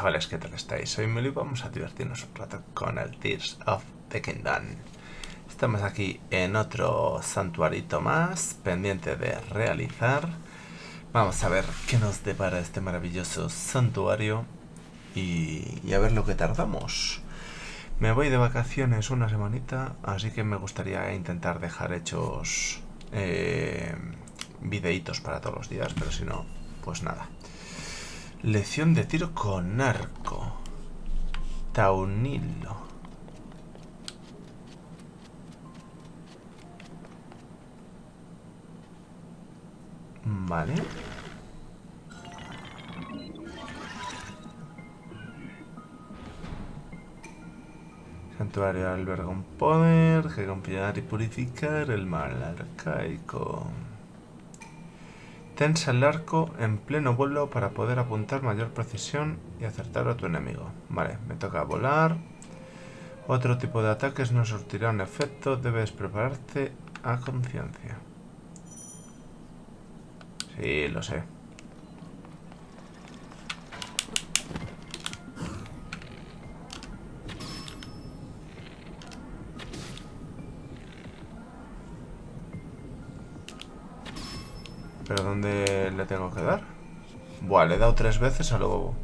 chavales, ¿qué tal estáis? Soy Meli vamos a divertirnos un rato con el Tears of the Kingdom. Estamos aquí en otro santuarito más, pendiente de realizar. Vamos a ver qué nos depara este maravilloso santuario y, a ver lo que tardamos. Me voy de vacaciones una semanita, así que me gustaría intentar dejar hechos eh, videitos para todos los días, pero si no, pues nada. Lección de tiro con arco. Taunilo. Vale. Santuario alberga un poder que confiar y purificar el mal arcaico. Tensa el arco en pleno vuelo para poder apuntar mayor precisión y acertar a tu enemigo. Vale, me toca volar. Otro tipo de ataques no surtirá un efecto. Debes prepararte a conciencia. Sí, lo sé. ¿Pero dónde le tengo que dar? Buah, le he dado tres veces a lo.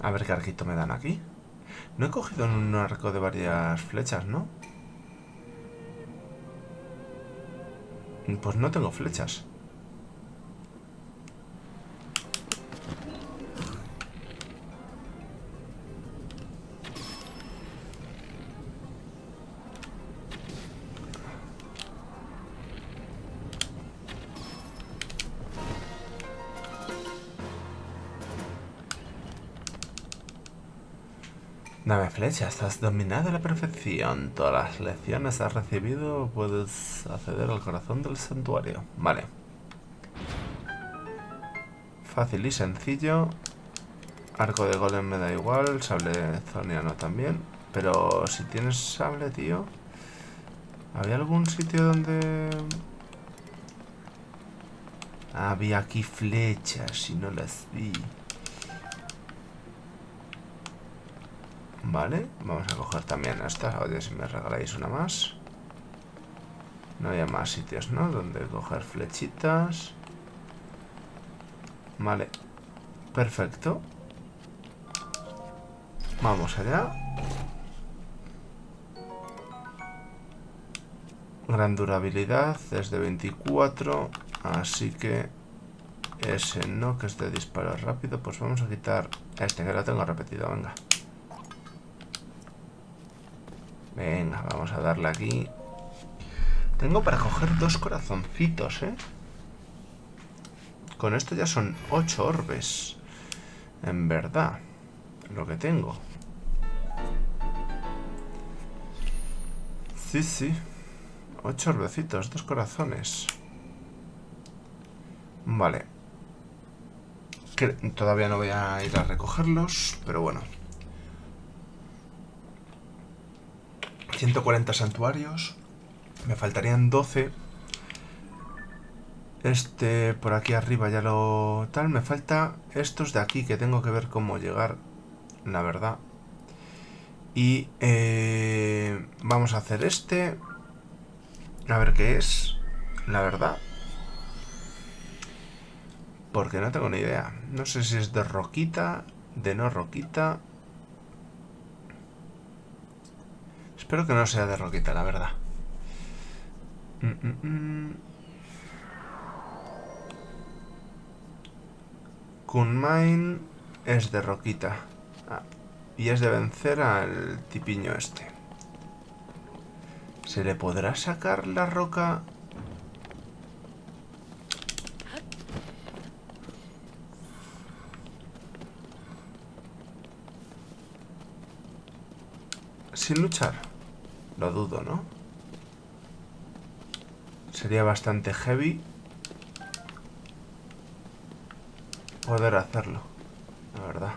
A ver qué arquito me dan aquí. No he cogido un arco de varias flechas, ¿no? Pues no tengo flechas. Has dominado la perfección. Todas las lecciones has recibido, puedes acceder al corazón del santuario. Vale. Fácil y sencillo. Arco de golem me da igual, sable zoniano también. Pero si tienes sable, tío... ¿Había algún sitio donde...? Había aquí flechas y no las vi. Vale, vamos a coger también estas. Oye, si me regaláis una más. No hay más sitios, ¿no? Donde coger flechitas. Vale. Perfecto. Vamos allá. Gran durabilidad es de 24. Así que ese no, que es de disparo rápido. Pues vamos a quitar este que lo tengo repetido. Venga. Venga, vamos a darle aquí. Tengo para coger dos corazoncitos, ¿eh? Con esto ya son ocho orbes. En verdad. Lo que tengo. Sí, sí. Ocho orbecitos, dos corazones. Vale. todavía no voy a ir a recogerlos, pero bueno. 140 santuarios. Me faltarían 12. Este por aquí arriba ya lo tal. Me falta estos de aquí que tengo que ver cómo llegar, la verdad. Y eh, vamos a hacer este. A ver qué es, la verdad. Porque no tengo ni idea. No sé si es de roquita, de no roquita. Espero que no sea de roquita, la verdad. Mm, mm, mm. Es de roquita. Ah, y es de vencer al tipiño este. ¿Se le podrá sacar la roca sin luchar? Lo dudo, ¿no? Sería bastante heavy poder hacerlo, la verdad.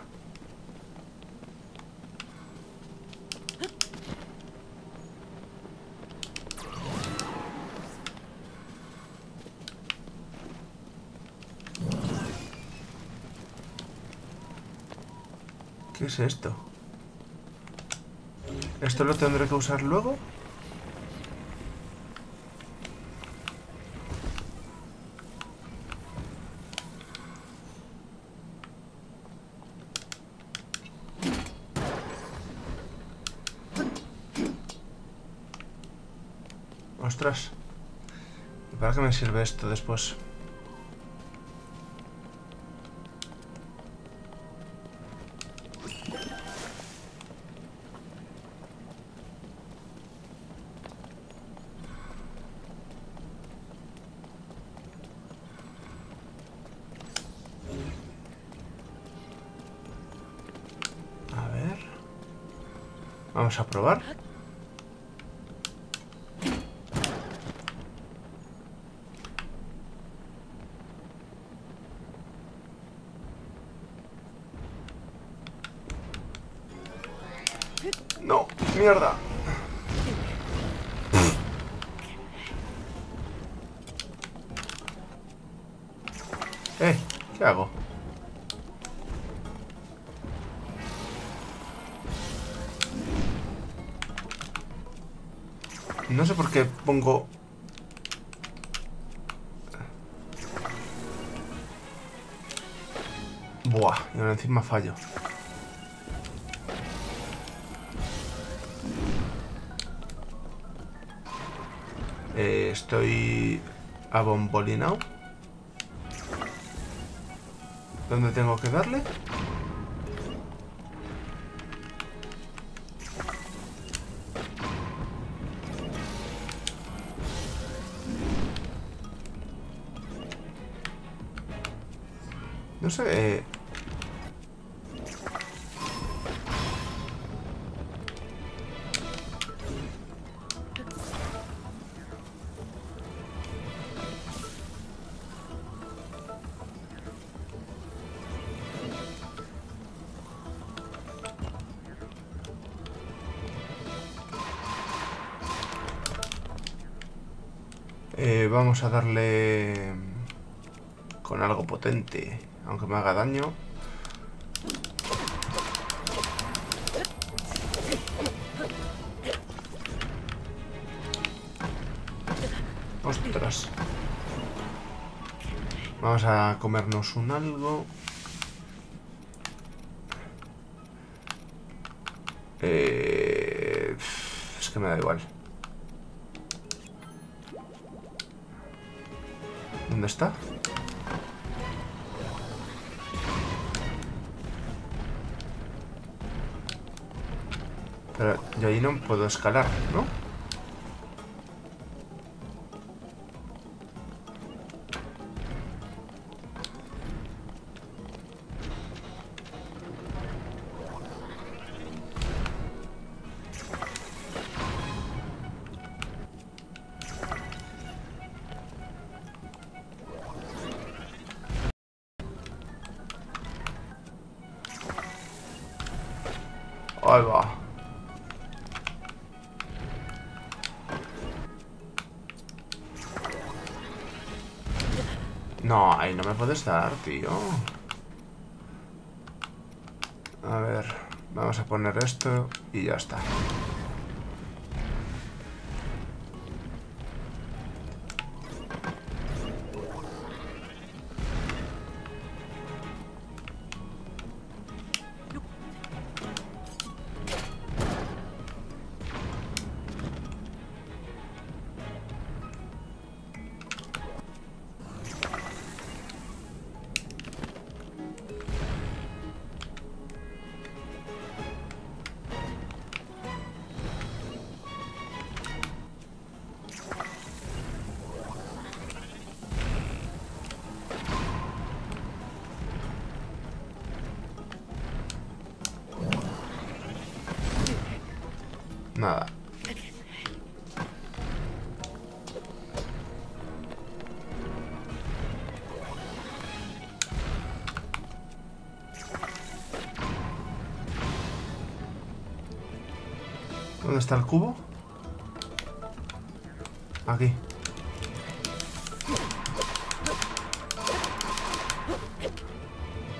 ¿Qué es esto? ¿Esto lo tendré que usar luego? Ostras. ¿Y para qué me sirve esto después? Vamos a probar. No, mierda. Eh, ¿qué hago? No sé por qué pongo... Buah, y ahora encima fallo. Eh, estoy abombolinado. ¿Dónde tengo que darle? Eh, eh, vamos a darle con algo potente, aunque me haga daño. Vamos a comernos un algo. Eh, es que me da igual. ¿Dónde está? Pero yo ahí no puedo escalar, ¿no? No, ahí no me puedes dar, tío. A ver, vamos a poner esto y ya está. Nada. ¿Dónde está el cubo? Aquí.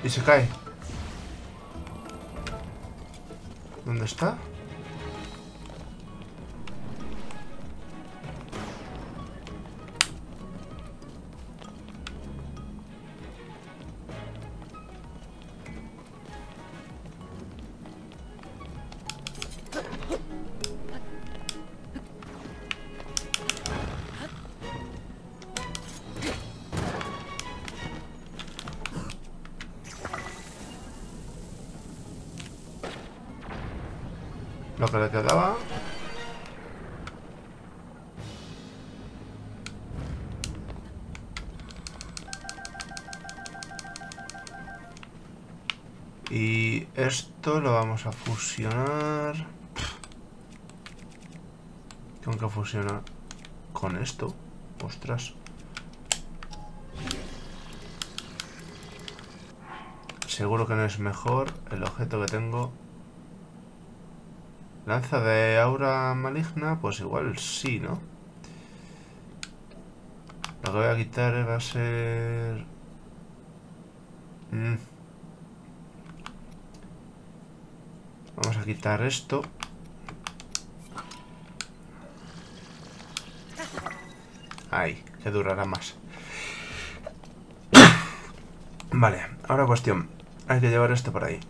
Y se cae. ¿Dónde está? Lo que le quedaba. Y esto lo vamos a fusionar. Tengo que fusionar con esto. Ostras. Seguro que no es mejor el objeto que tengo Lanza de aura maligna, pues igual sí, ¿no? Lo que voy a quitar va a ser... Mm. Vamos a quitar esto. Ay, que durará más. vale, ahora cuestión. Hay que llevar esto por ahí.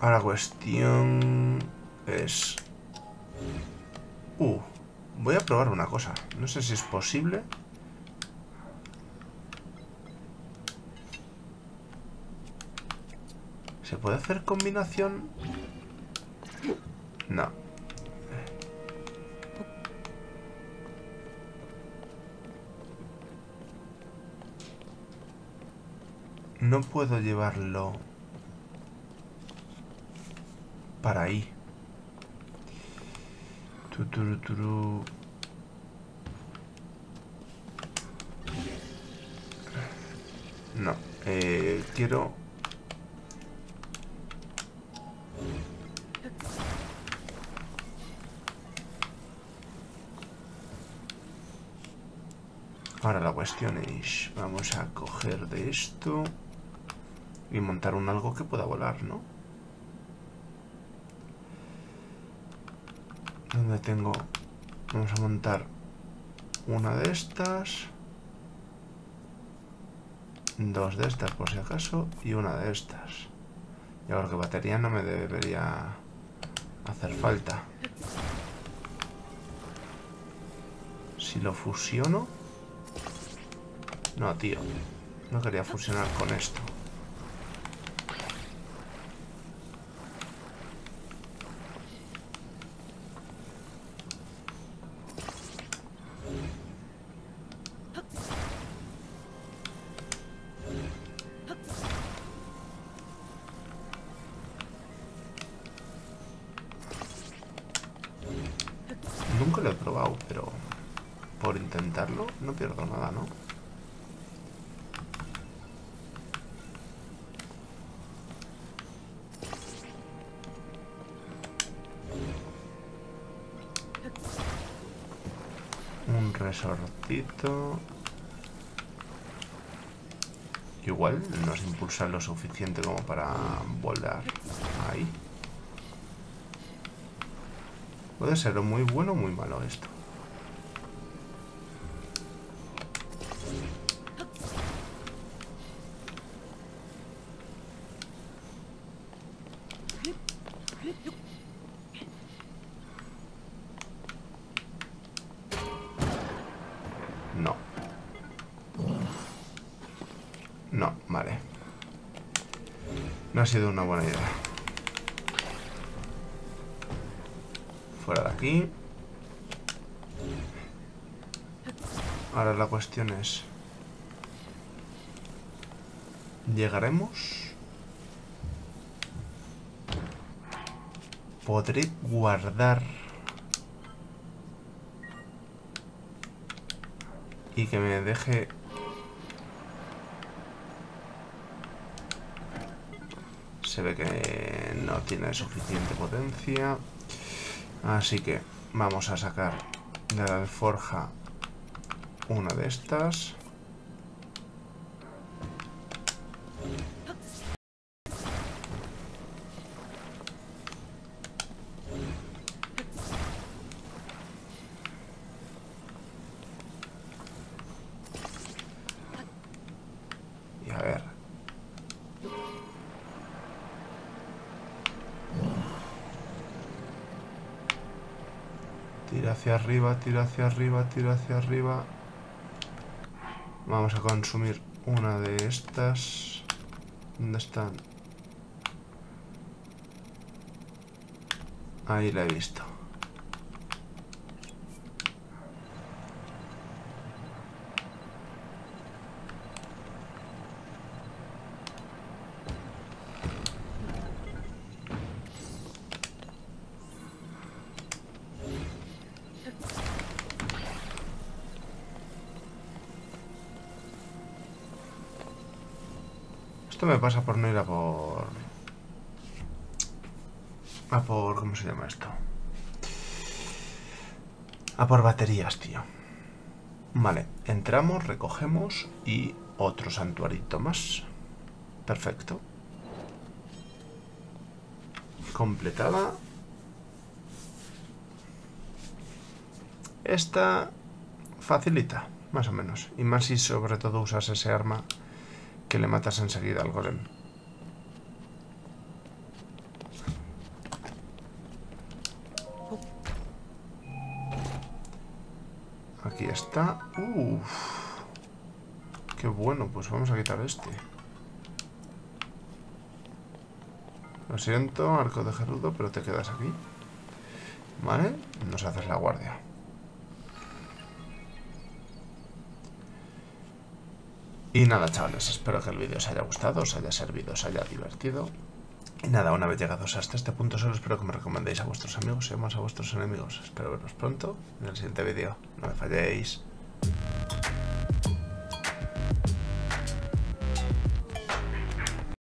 Ahora cuestión es... Uh, voy a probar una cosa. No sé si es posible. ¿Se puede hacer combinación? No. No puedo llevarlo para ahí. No, eh, quiero... Ahora la cuestión es, vamos a coger de esto y montar un algo que pueda volar, ¿no? donde tengo vamos a montar una de estas dos de estas por si acaso y una de estas. Y ahora que batería no me debería hacer falta. Si lo fusiono no tío no quería fusionar con esto resortito. Igual nos impulsa lo suficiente como para volar ahí. Puede ser muy bueno o muy malo esto. Ha sido una buena idea. Fuera de aquí. Ahora la cuestión es... ¿Llegaremos? ¿Podré guardar... Y que me deje se ve que no tiene suficiente potencia. Así que vamos a sacar de la alforja una de estas. Hacia arriba, tira hacia arriba, tira hacia arriba. Vamos a consumir una de estas. ¿Dónde están? Ahí la he visto. Esto me pasa por no ir a por... A por... ¿Cómo se llama esto? A por baterías, tío. Vale, entramos, recogemos y otro santuarito más. Perfecto. Completada. Esta facilita, más o menos. Y más si sobre todo usas ese arma que le matas enseguida al golem. Aquí está. Uf. Qué bueno, pues vamos a quitar este. Lo siento, arco de Gerudo, pero te quedas aquí. ¿Vale? Nos haces la guardia. Y nada, chavales, espero que el vídeo os haya gustado, os haya servido, os haya divertido. Y nada, una vez llegados hasta este punto, solo espero que me recomendéis a vuestros amigos y más a vuestros enemigos. Espero veros pronto en el siguiente vídeo. No me falléis.